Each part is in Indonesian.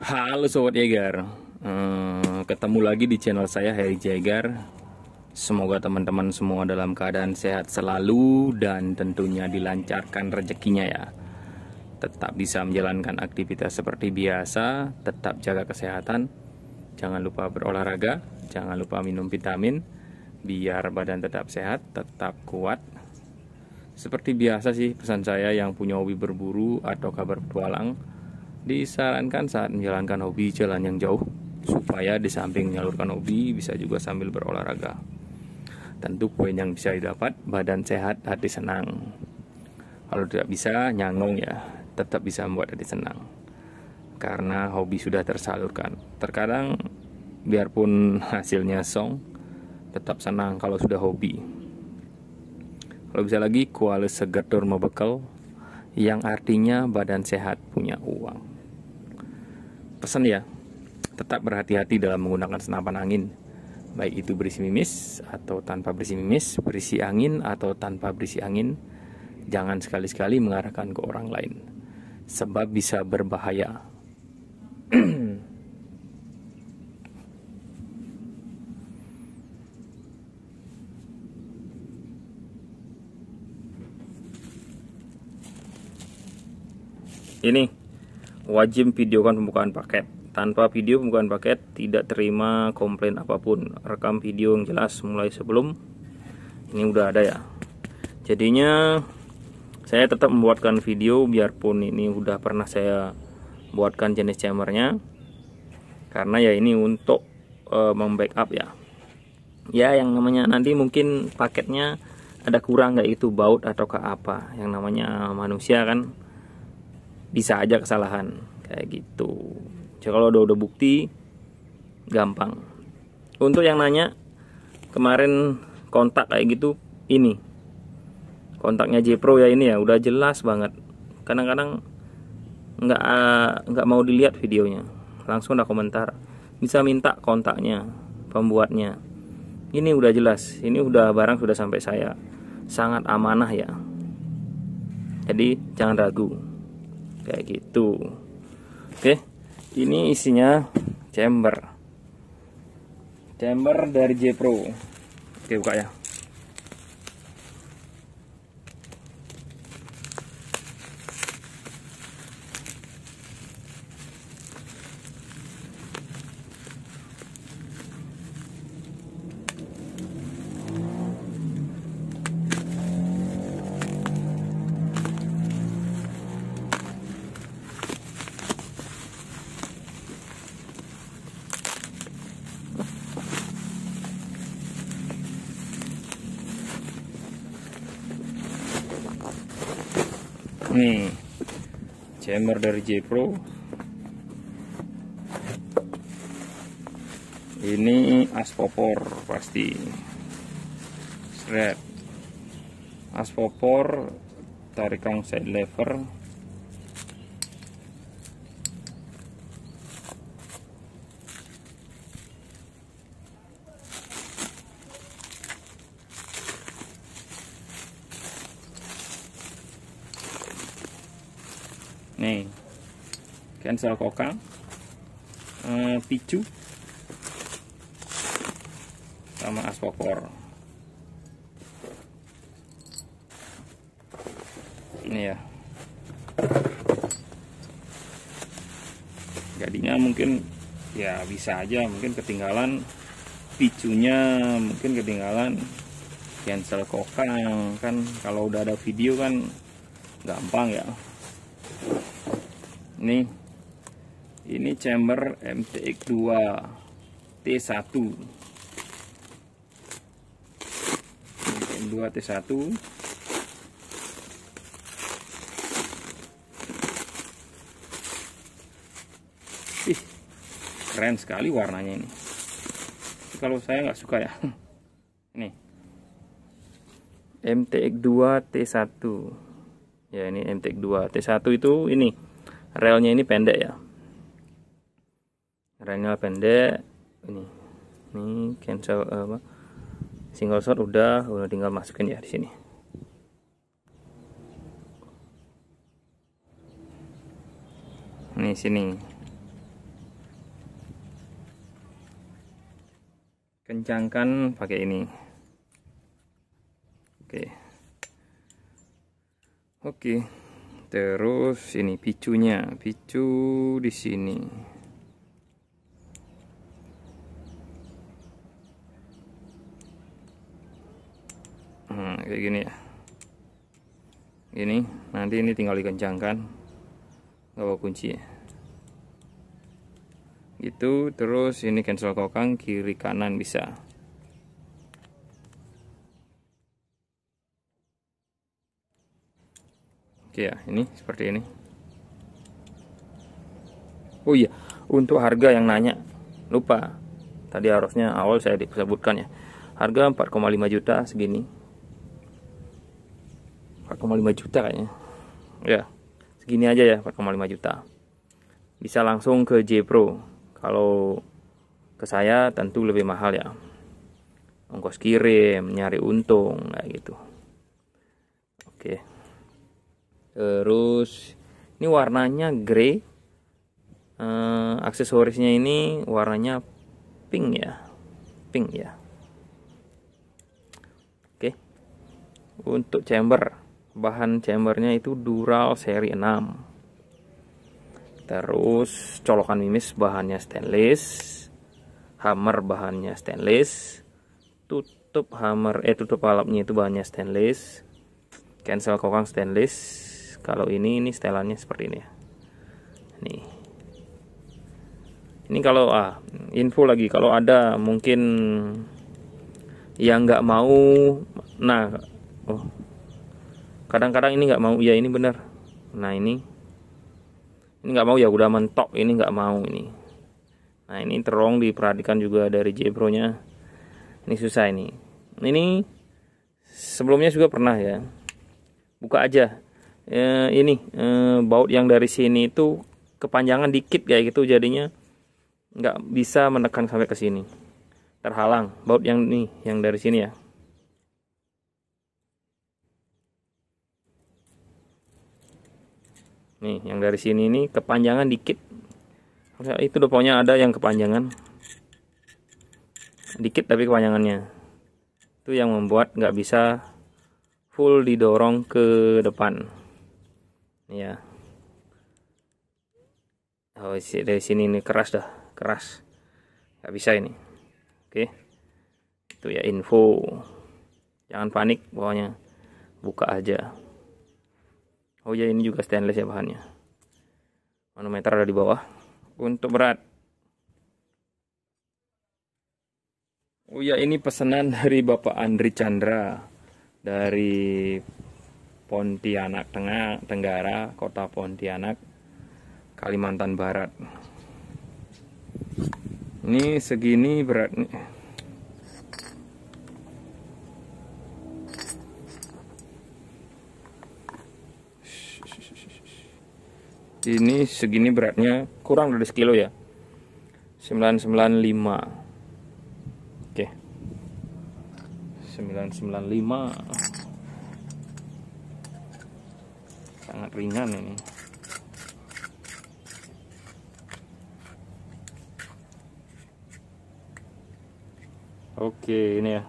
Halo Sobat Jagar Eh, Ketemu lagi di channel saya Harry Jagar Semoga teman-teman semua dalam keadaan sehat selalu Dan tentunya dilancarkan rezekinya ya. Tetap bisa menjalankan aktivitas seperti biasa Tetap jaga kesehatan. Jangan lupa berolahraga Jangan lupa minum vitamin Biar badan tetap sehat Tetap kuat. Seperti biasa sih pesan saya yang punya hobi berburu Atau kabar petualang Disarankan saat menjalankan hobi jalan yang jauh supaya di samping menyalurkan hobi bisa juga sambil berolahraga. Tentu poin yang bisa didapat badan sehat, hati senang. Kalau tidak bisa nyangong ya, tetap bisa membuat hati senang. Karena hobi sudah tersalurkan. Terkadang biarpun hasilnya song, tetap senang kalau sudah hobi. Kalau bisa lagi kualis seger bekal yang artinya badan sehat punya uang. Pesan ya, tetap berhati-hati dalam menggunakan senapan angin. Baik itu berisi mimis atau tanpa berisi mimis, berisi angin atau tanpa berisi angin. Jangan sekali-sekali mengarahkan ke orang lain. Sebab bisa berbahaya. Ini wajib videokan pembukaan paket. Tanpa video pembukaan paket tidak terima komplain apa pun. Rekam video yang jelas mulai sebelum ini udah ada ya. Jadinya saya tetap membuatkan video biarpun ini udah pernah saya buatkan jenis chambernya karena ya ini untuk uh, membackup ya ya yang namanya nanti mungkin paketnya ada kurang nggak itu baut atau ke apa yang namanya manusia kan bisa aja kesalahan. Kayak gitu. Jadi kalau udah udah bukti gampang. Untuk yang nanya kemarin kontak kayak gitu ini. Kontaknya J Pro ya ini ya udah jelas banget. Kadang-kadang nggak nggak mau dilihat videonya. Langsung udah komentar bisa minta kontaknya pembuatnya. Ini udah jelas ini udah barang sudah sampai saya. Sangat amanah ya. Jadi jangan ragu kayak gitu. Oke ini isinya chamber. Chamber dari J Pro. Oke buka ya nih. Jammer dari J Pro ini aspopor pasti. Strap aspopor tarikan side lever nih. Cancel kokang. Uh, picu. Sama aspopor ini ya. Jadinya mungkin ya bisa aja mungkin ketinggalan picunya mungkin ketinggalan cancel kokang. Kan kalau udah ada video kan gampang ya ini ini chamber MTX 2 T1 M2 T1 Ih, keren sekali warnanya ini. Kalau saya nggak suka ya. Ini MTX 2 T1 ya ini MTX 2 T1 itu ini relnya ini pendek ya. Relnya pendek. Ini. Ini cancel apa? Single shot udah udah tinggal masukin ya di sini. Ini sini. Kencangkan pakai ini. Oke. Okay. oke. okay terus ini picunya. Picu di sini. Hmm, kayak gini ya. Ini nanti ini tinggal dikencangkan. Bawa kunci gitu terus ini cancel kokang kiri kanan bisa oke ya ini seperti ini. Oh iya untuk harga yang nanya lupa. Tadi harusnya awal saya disebutkan ya. Harga 4,5 juta segini. 4,5 juta kayaknya. Ya segini aja ya 4,5 juta. Bisa langsung ke J Pro. Kalau ke saya tentu lebih mahal ya. Ongkos kirim nyari untung kayak gitu. Oke terus ini warnanya grey. Uh, aksesorisnya ini warnanya pink ya. Pink ya. Oke. Untuk chamber bahan chambernya itu Dural seri 6 terus colokan mimis bahannya stainless. Hammer bahannya stainless. Tutup hammer eh tutup alapnya itu bahannya stainless. Cancel kokang stainless kalau ini ini setelannya seperti ini ya. Nih. Ini kalau ah info lagi. Kalau ada mungkin yang nggak mau nah oh. Kadang-kadang ini nggak mau. Ya ini benar. Nah ini. Ini nggak mau ya udah mentok. Ini nggak mau ini. Nah ini terong diperhatikan juga dari Jebro nya ini susah ini. Ini sebelumnya juga pernah ya. Buka aja eh, ini eh, baut yang dari sini itu kepanjangan dikit kayak gitu jadinya nggak bisa menekan sampai ke sini. Terhalang baut yang nih yang dari sini ya. Nih yang dari sini ini kepanjangan dikit. Itu pokoknya ada yang kepanjangan. Dikit tapi kepanjangannya. Itu yang membuat nggak bisa full didorong ke depan ya oh dari sini ini keras dah keras. Nggak bisa ini. Oke. Itu ya info. Jangan panik pokoknya buka aja. Oh ya ini juga stainless ya bahannya. Manometer ada di bawah. Untuk berat. Oh ya ini pesanan dari Bapak Andri Chandra. Dari Pontianak Tengah, Tenggara, Kota Pontianak, Kalimantan Barat. Ini segini berat nih. Ini segini beratnya kurang dari sekilo ya. 995. Oke. 995 sangat ringan ini. Oke ini ya.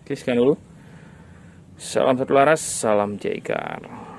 Oke sekian dulu. Salam satu laras salam jagar